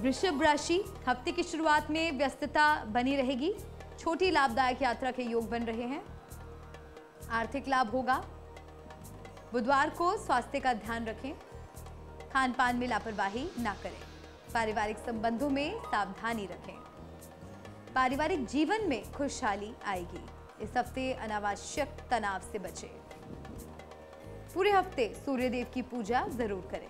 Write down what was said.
वृषभ राशि हफ़्ते की शुरुआत में व्यस्तता बनी रहेगी। छोटी लाभदायक यात्रा के योग बन रहे हैं। आर्थिक लाभ होगा। बुधवार को स्वास्थ्य का ध्यान रखें। खान पान में लापरवाही ना करें। पारिवारिक संबंधों में सावधानी रखें। पारिवारिक जीवन में खुशहाली आएगी। इस हफ़्ते अनावश्यक तनाव से बचें। पूरे हफ़्ते सूर्यदेव की पूजा ज़रूर करें।